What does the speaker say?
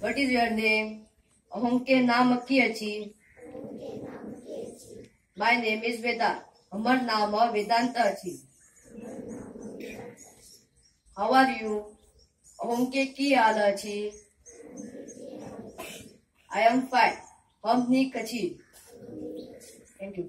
What is your name? अहोंके नाम की अछि My name is Veda. हमर नाम वेदांत अछि How are you? अहोंके की हाल अछि I am fine. हम नीक अछि Thank you.